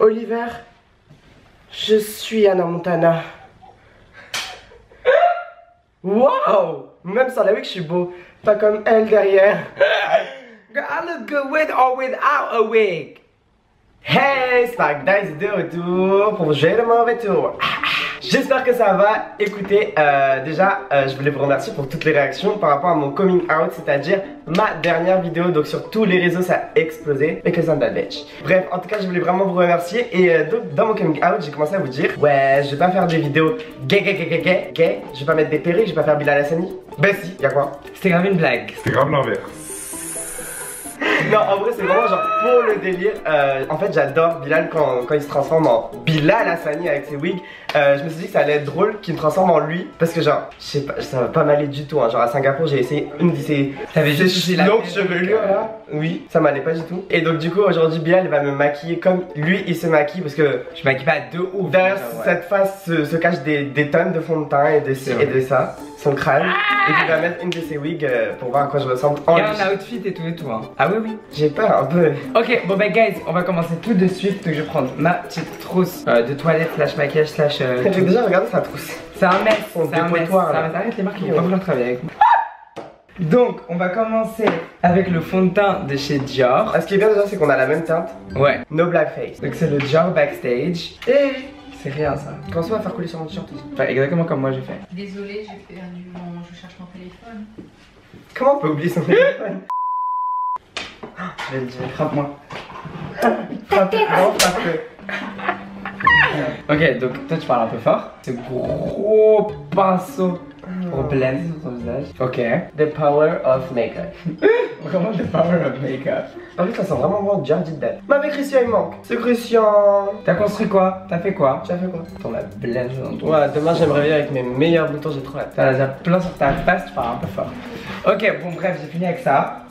Oliver, je suis Anna Montana. Wow! Même sans la wig, je suis beau. Pas comme elle derrière. I look good with or without a wig. Hey, Spark Dice de retour pour jouer le mauvais tour. J'espère que ça va. Écoutez, euh, déjà, euh, je voulais vous remercier pour toutes les réactions par rapport à mon coming out, c'est-à-dire ma dernière vidéo. Donc sur tous les réseaux, ça a explosé. Because I'm that bitch. Bref, en tout cas, je voulais vraiment vous remercier. Et euh, donc, dans mon coming out, j'ai commencé à vous dire Ouais, je vais pas faire des vidéos gay, gay, gay, gay, gay, gay. Je vais pas mettre des perruques, je vais pas faire Bilal Hassani. Ben si, y'a quoi? C'était grave une blague. C'est grave l'inverse. Non, en vrai, c'est vraiment genre pour le délire. Euh, en fait, j'adore Bilal quand, quand il se transforme en Bilal Hassani avec ses wigs. Euh, je me suis dit que ça allait être drôle qu'il me transforme en lui. Parce que, genre, je sais pas, ça va pas m'aller du tout. hein. Genre, à Singapour, j'ai essayé une de. T'avais juste choisi la chevelures euh. là. Oui, ça m'allait pas du tout. Et donc, du coup, aujourd'hui, Bilal va me maquiller comme lui, il se maquille. Parce que Je m'acquitte pas de ouf. derrière ouais. cette face se, se cachent des, des tonnes de fond de teint et de et de ça. Son crâne. Et puis, il va mettre une de ses wigs euh, pour voir à quoi je ressemble en Il y a lui. un outfit et tout et tout. Hein. Ah oui, oui. J'ai peur un peu. Ok, bon bah guys, on va commencer tout de suite. Donc je vais prendre ma petite trousse euh, de toilette slash maquillage slash. euh, J'ai déjà regardé sa trousse? C'est un mess. C'est un mess. Ça arrête les marques qui vont pas vouloir travailler avec moi. Donc, on va commencer avec le fond de teint de chez Dior. Ah, ce qui est bien déjà, c'est qu'on a la même teinte. Ouais. No blackface. Donc c'est le Dior Backstage. Et C'est rien ça. quand ça va faire couler sur mon t-shirt. Enfin, exactement comme moi j'ai fait. Désolée, j'ai perdu mon. Je cherche mon téléphone. Comment on peut oublier son téléphone Ah, Je vais le dire. Frappe-moi. Frappe, non, frappe. Ok, donc toi tu parles un peu fort. C'est gros pinceau pour blend sur ton visage. Ok. The power of makeup. Vraiment the power of makeup. En fait, ça sent vraiment bon Dirty Dead. Mais avec Christian, il manque. C'est Christian. T'as construit quoi? T'as fait quoi? Tu as fait quoi? T'en as blend dans ton. Ouais, demain, me réveiller avec mes meilleurs boutons, j'ai trop hâte. T'en as déjà plein sur ta face, tu parles un peu fort. Ok, bon bref, j'ai fini avec ça.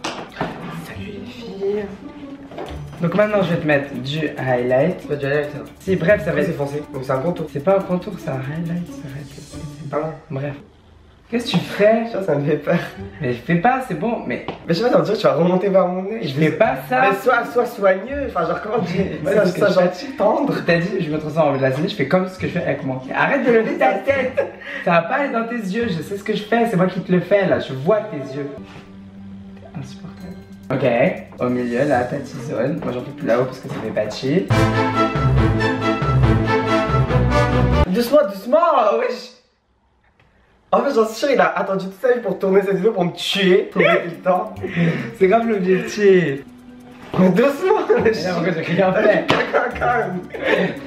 Salut les filles. Donc maintenant je vais te mettre du highlight. Déjà aller avec ça. Si bref, ça va Après, c'est être. foncé. Donc, c'est un contour. C'est pas un contour, c'est un highlight. être- Pas mal. Bref. Qu'est-ce que tu fais? Ça, ça me fait peur. Mais je fais pas, c'est bon, mais Mais je sais pas, on dirait que tu vas remonter vers mon nez. je fais pas ça. Mais sois, sois soigneux. Enfin, genre, comment ça? je- gentil, tendre. T'as dit, je me transforme en de la scène, je fais comme ce que je fais avec moi. Arrête de lever ta tête Ça va pas aller dans tes yeux, je sais ce que je fais, c'est moi qui te le fais là, je vois tes yeux. T'es insupportable. Ok, au milieu là, ta petite zone. Moi j'en fais plus là-haut parce que ça fait patchy. Doucement, doucement, wesh. En fait, j'en suis sûr, il a attendu toute sa vie pour tourner cette vidéo pour me tuer. Pour le temps. C'est grave l'objectif. Mais doucement. Et là, pourquoi rien fait Calme.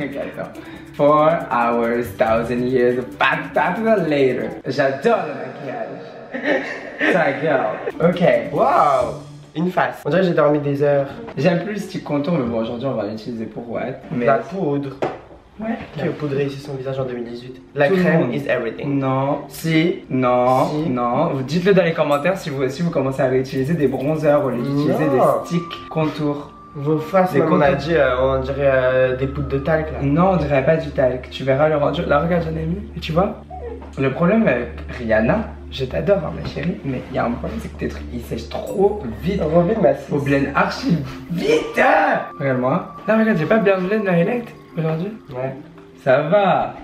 Ok, attends. Four hours, thousand years, back, back later. J'adore le maquillage. Ça girl. Ok. Waouh. Une face. On dirait que j'ai dormi des heures. J'aime plus le stick contour, mais bon, aujourd'hui on va l'utiliser pour what? Mais. La poudre. Ouais. Qui a poudré ici son visage en 2018 La Tout le crème monde. is everything. Non, Si. non, Si. non. Vous dites-le dans les commentaires si vous, si vous commencez à réutiliser des bronzers au lieu d'utiliser des sticks contours. Vos faces, Des comme on a dit, euh, on dirait euh, des poudres de talc là. Non, on dirait pas du talc. Tu verras le rendu. Là, regarde, j'en ai mis. Et tu vois? Le problème avec Rihanna, je t'adore, hein, ma chérie, mais il y a un problème, c'est que tes trucs ils sèchent trop vite. Revue de ma Faut blend archi vite hein. Regarde-moi. Là, regarde, j'ai pas bien blend le highlight aujourd'hui. Ouais. Ça va.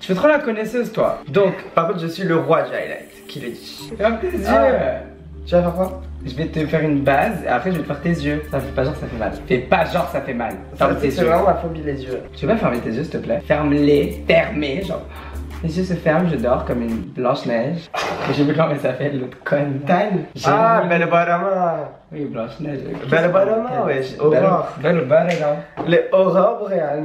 Tu fais trop la connaisseuse, toi. Donc, Par contre, je suis le roi du highlight. Qui le dit ferme tes yeux. Ah. Tu vas faire quoi? Je vais te faire une base et après je vais te faire tes yeux. Ça fait pas genre ça fait mal. Fais pas genre ça fait mal. Ferme tes C'est yeux. vraiment ma phobie, les yeux. Tu pas fermer tes yeux s'il te plaît? Ferme-les, fermez, genre. Les yeux se ferment, je dors comme une blanche-neige. Et je sais plus comment elle s'appelle, l'autre conne. Tan J'ai Ah, Belle Barama Oui, blanche-neige. Belle Barama, wesh. Aurore. Belle Barama. Les aurores boréales.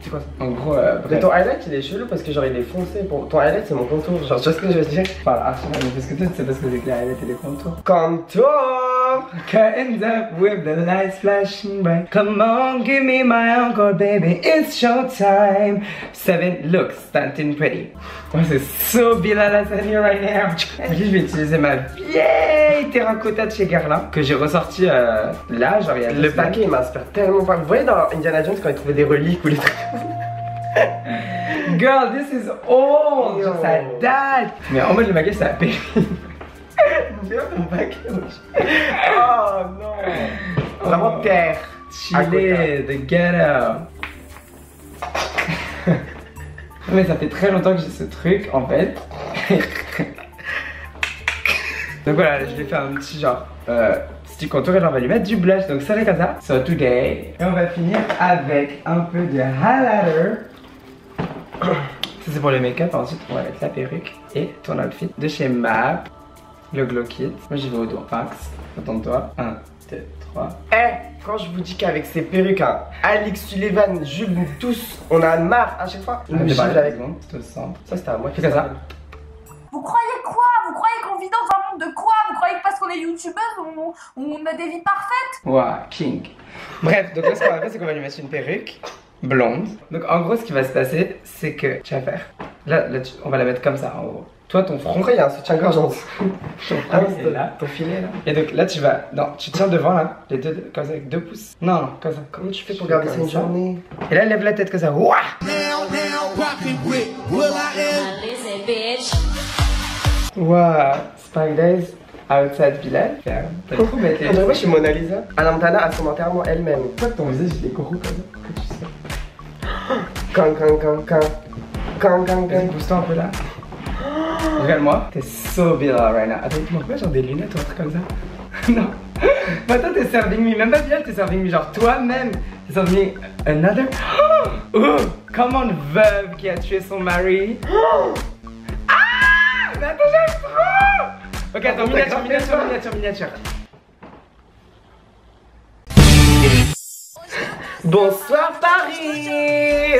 C'est quoi ça En gros, euh, Mais ton highlight il est chelou parce que genre il est foncé. Pour... Ton highlight c'est mon contour. Genre, tu vois ce que je veux dire? Archi mal, mais parce que toi tu sais pas ce que c'est que les highlights et les contours. Contour Curtains up with the lights flashing bright. Come on, give me my encore, baby. It's showtime. Seven looks, stunting pretty. Ouais, c'est so Bilal Hassani right now. Aujourd'hui, je vais utiliser ma vieille terracotta de chez Guerlain que j'ai ressorti euh, là, genre il y a Le paquet il m'inspire tellement pas. Vous voyez dans Indiana Jones quand il trouvait des reliques ou les trucs Girl, this is old. Ça date. Mais en mode le maquillage, ça a péri. Bien ton paquet wesh. Oh non Vraiment terre. Chiller, the ghetto. Mais ça fait très longtemps que j'ai ce truc en fait. Donc voilà, je vais faire un petit genre euh, petit contour et là on va lui mettre du blush. Donc ça c'est comme ça. So today. Et on va finir avec un peu de highlighter. Ça c'est pour le make-up. Ensuite on va mettre la perruque et ton outfit de chez MAP. Le Glow Kit. Moi j'y vais au dos. Max, attends-toi. 1, 2, 3. Eh, quand je vous dis qu'avec ces perruques, hein, Alex Sullivan, Jules, nous tous, on a marre à chaque fois. On Jules déballe avec moi. Je te sens. Ça c'était à moi qui Fais comme ça. Vous croyez quoi? Vous croyez qu'on vit dans un monde de quoi? Vous croyez que parce qu'on est youtubeuse, on, on a des vies parfaites? Wow, king. Bref, donc là ce qu'on va faire, c'est qu'on va lui mettre une perruque blonde. Donc en gros, ce qui va se passer, c'est que tu vas faire. Là, là tu- on va la mettre comme ça en gros. Toi, ton front, il y a un soutien-gorge en dessous ton Ah, c'est est là. Ton filet là. Et donc là, tu vas. Non, tu tiens devant là, les deux, comme ça, avec deux pouces. Non, non, comme ça. Comment tu fais pour garder ça une journée? Et là, lève la tête comme ça. Ouah. Ouah Spike Days, outside. T'as trop dirait moi je suis Mona Lisa. Anna Montana a son enterrement elle-même. Pourquoi ton visage il est gros comme ça? Pourquoi tu sais Quand, quand, quand, quand. Quand, Vas-y, quand. pousse-toi un peu là. Regarde-moi. T'es so Bilal right now. Attends, tu m'as pas genre des lunettes ou un truc comme ça Non. Mais attends, t'es serving me. Même pas Bilal, t'es serving me. Genre toi-même. T'es serving me another. Oh, comment une veuve qui a tué son mari. Ah Mais attends, j'aime trop Ok, attends, miniature, miniature, miniature, miniature. Bonsoir Paris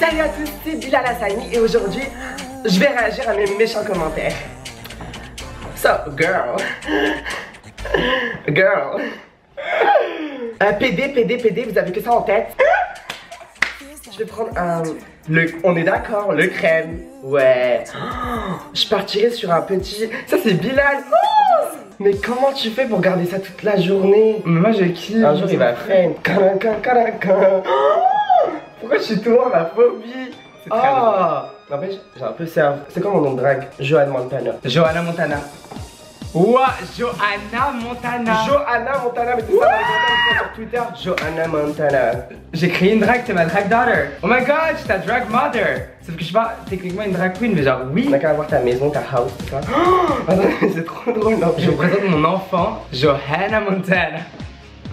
Salut à tous, c'est Bilal Hassani et aujourd'hui, je vais réagir à mes méchants commentaires. So, girl. Girl. Un PD, PD, PD, vous avez que ça en tête? Je vais prendre un... Le, on est d'accord, le crème. Ouais. Je partirai sur un petit... Ça c'est Bilal. Mais comment tu fais pour garder ça toute la journée? Mais moi, je kiffe. un jour il va calancan, calancan. Pourquoi je suis toujours ma phobie? C'est très Oh En fait, j'ai un peu serve. C'est quoi mon nom de drague? Johan Montana. Johanna Montana. Ouah, Johanna Montana. Johanna Montana, mais c'est ça les sur Twitter. Johanna Montana. J'ai créé une drag, t'es ma drag daughter. Oh my god, je ta drag mother. Sauf que je suis pas techniquement une drag queen, mais genre oui. On a qu'à avoir ta maison, ta house, tout ça. Oh, c'est trop drôle, non Je vous présente mon enfant, Johanna Montana.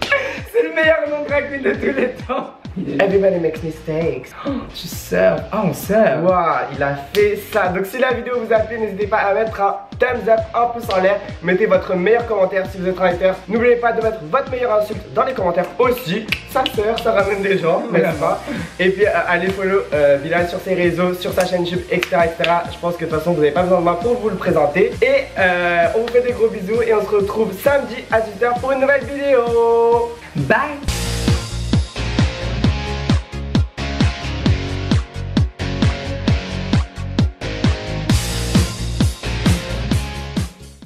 C'est le meilleur nom de drag queen de tous les temps. Everybody makes mistakes. Tu sers. Ah, on sert. Waouh, il a fait ça. Donc si la vidéo vous a plu, n'hésitez pas à mettre un thumbs up, un pouce en l'air. Mettez votre meilleur commentaire si vous êtes un hater. N'oubliez pas de mettre votre meilleure insulte dans les commentaires aussi. Ça sert, ça ramène des gens, n'est-ce pas? Et puis euh, allez follow euh, Bilal sur ses réseaux, sur sa chaîne YouTube, etc. etc. Je pense que de toute façon vous n'avez pas besoin de moi pour vous le présenter. Et euh, on vous fait des gros bisous et on se retrouve samedi à 18h pour une nouvelle vidéo. Bye.